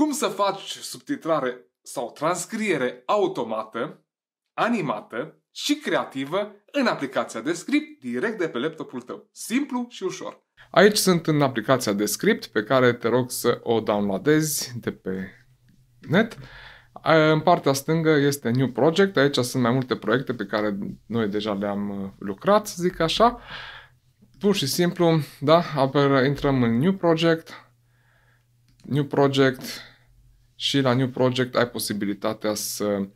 cum să faci subtitrare sau transcriere automată, animată și creativă în aplicația de script direct de pe laptopul tău. Simplu și ușor. Aici sunt în aplicația de script pe care te rog să o downloadezi de pe net. În partea stângă este New Project, aici sunt mai multe proiecte pe care noi deja le-am uh, lucrat, să zic așa. Pur și simplu, da, apoi intrăm în New Project, New Project și la New Project ai posibilitatea să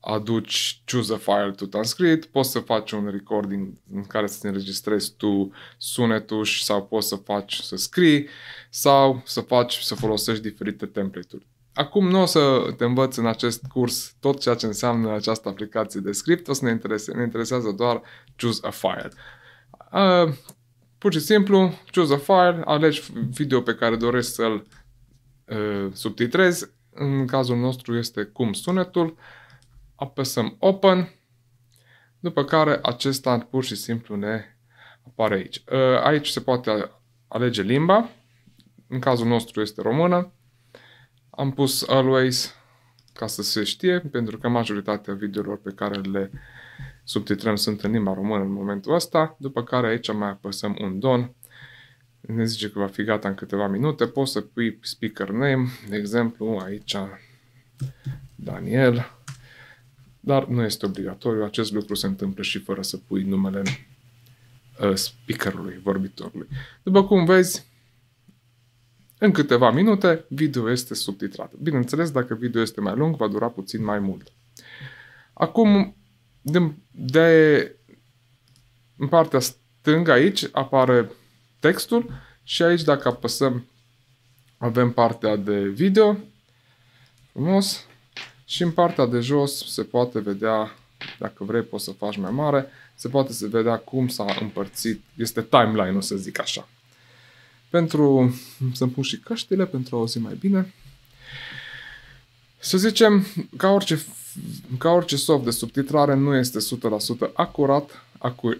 aduci choose a file to transcript, poți să faci un recording în care să te înregistrezi tu sunetul sau poți să faci să scrii sau să faci să folosești diferite template-uri. Acum nu o să te învăț în acest curs tot ceea ce înseamnă această aplicație de script, o să ne, interese, ne interesează doar choose a file. Uh, pur și simplu, choose a file, alegi video pe care dorești să-l uh, subtitrezi, în cazul nostru este cum sunetul, apăsăm open, după care acesta pur și simplu ne apare aici. Uh, aici se poate alege limba, în cazul nostru este română, am pus always ca să se știe, pentru că majoritatea videolor pe care le subtitrăm sunt în limba română în momentul ăsta, după care aici mai apăsăm un don, ne zice că va fi gata în câteva minute, poți să pui speaker name, de exemplu aici Daniel, dar nu este obligatoriu, acest lucru se întâmplă și fără să pui numele uh, speakerului, vorbitorului. După cum vezi, în câteva minute, video este subtitrat. Bineînțeles, dacă video este mai lung, va dura puțin mai mult. Acum, de, de în partea stângă aici apare textul. Și aici dacă apăsăm avem partea de video, frumos, și în partea de jos se poate vedea, dacă vrei poți să faci mai mare, se poate să vedea cum s-a împărțit, este timeline-ul să zic așa. Pentru să-mi pun și căștile pentru a auzi mai bine. Să zicem, ca orice, ca orice soft de subtitrare nu este 100% acurat,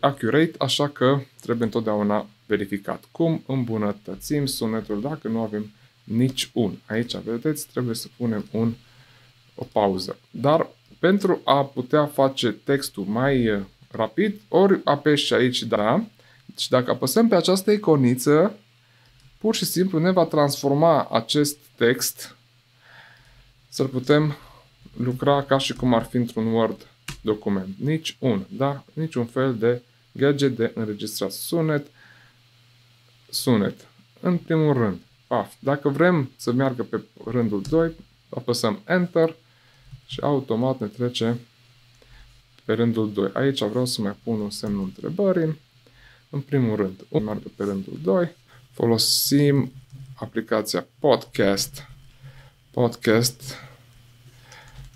accurate, așa că trebuie întotdeauna verificat. Cum îmbunătățim sunetul dacă nu avem nici un. Aici, vedeți, trebuie să punem un, o pauză. Dar pentru a putea face textul mai rapid, ori apeși aici, da, și dacă apăsăm pe această iconiță, pur și simplu ne va transforma acest text să-l putem lucra ca și cum ar fi într-un Word document. Nici un, da? Nici un fel de gadget de înregistrat sunet, sunet. În primul rând, paf, dacă vrem să meargă pe rândul 2, apăsăm Enter și automat ne trece pe rândul 2. Aici vreau să mai pun un semnul întrebării. În primul rând, meargă pe rândul 2, folosim aplicația Podcast. Podcast.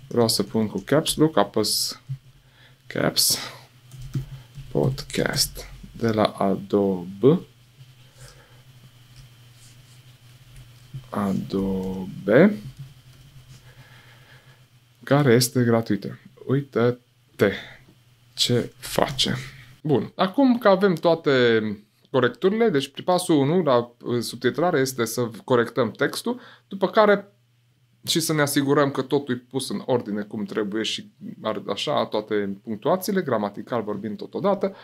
Vreau să pun cu caps lock, apăs caps. Podcast de la Adobe. Adobe care este gratuită. Uite-te ce face. Bun, acum că avem toate corecturile. Deci pasul 1 la uh, subtitrare este să corectăm textul, după care și să ne asigurăm că totul e pus în ordine cum trebuie și așa toate punctuațiile, gramatical vorbind totodată.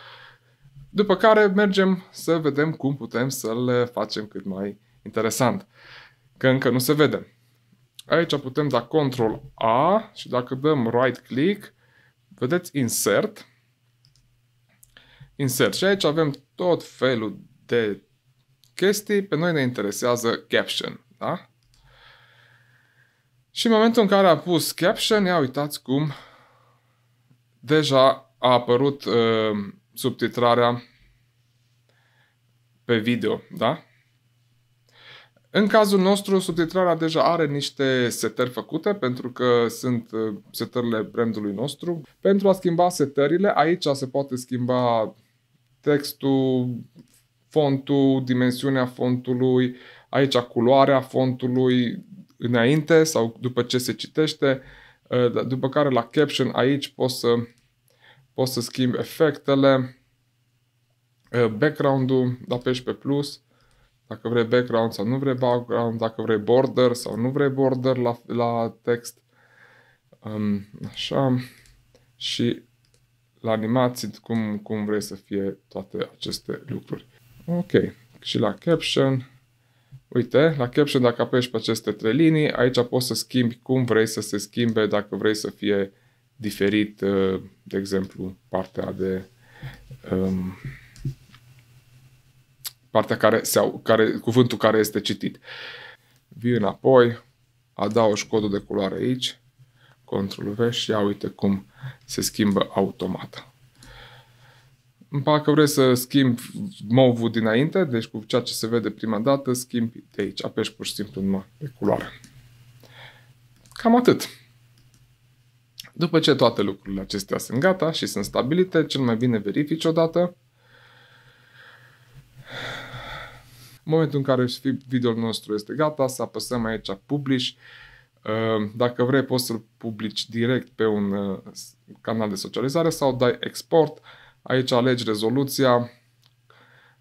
După care mergem să vedem cum putem să-l facem cât mai interesant. Că încă nu se vede. Aici putem da Ctrl A și dacă dăm right click, vedeți Insert, Insert. Și aici avem tot felul de chestii. Pe noi ne interesează caption. Da? Și în momentul în care a pus caption, ia uitați cum deja a apărut uh, subtitrarea pe video, da? În cazul nostru, subtitrarea deja are niște setări făcute pentru că sunt uh, setările brandului nostru. Pentru a schimba setările, aici se poate schimba textul, fontul, dimensiunea fontului, aici culoarea fontului înainte sau după ce se citește, uh, după care la caption aici poți să, poți să schimbi efectele, uh, background-ul, apeși pe plus, dacă vrei background sau nu vrei background, dacă vrei border sau nu vrei border la, la text. Um, așa. Și la animații, cum, cum vrei să fie toate aceste lucruri. Ok. Și la caption, uite, la caption dacă apeși pe aceste trei linii, aici poți să schimbi cum vrei să se schimbe, dacă vrei să fie diferit, uh, de exemplu, partea de um, partea care, se, care, cuvântul care este citit. Vii înapoi, adaugi codul de culoare aici, Ctrl V și ia uite cum se schimbă automat. Dacă vrei să schimbi move dinainte, deci cu ceea ce se vede prima dată, schimbi de aici, apeși pur și simplu numai de culoare. Cam atât. După ce toate lucrurile acestea sunt gata și sunt stabilite, cel mai bine verifici odată. În momentul în care videoul nostru este gata, să apăsăm aici Publish. Uh, dacă vrei, poți să-l publici direct pe un uh, canal de socializare sau dai export. Aici alegi rezoluția.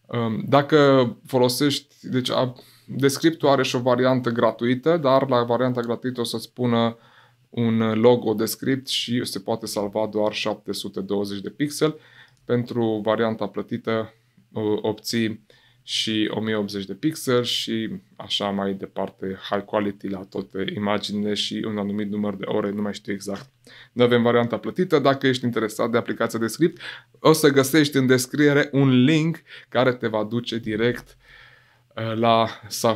Um, dacă folosești, deci Descriptul are și o variantă gratuită, dar la varianta gratuită o să spună un logo de script și se poate salva doar 720 de pixel. Pentru varianta plătită obții și 1080 de pixel și așa mai departe high quality la toate imaginile și un anumit număr de ore, nu mai știu exact. Noi avem varianta plătită, dacă ești interesat de aplicația de script, o să găsești în descriere un link care te va duce direct Eh, la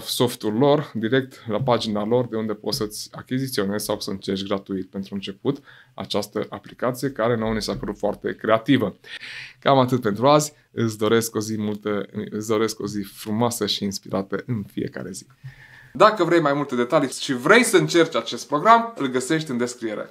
softul lor, direct la pagina lor, de unde poți să-ți achiziționezi sau să încerci gratuit pentru început această aplicație care nouă ne s-a părut foarte creativă. Cam atât pentru azi. Îți doresc o zi multă, îți doresc o zi frumoasă și inspirată în fiecare zi. Dacă vrei mai multe detalii și vrei să încerci acest program, îl găsești în descriere.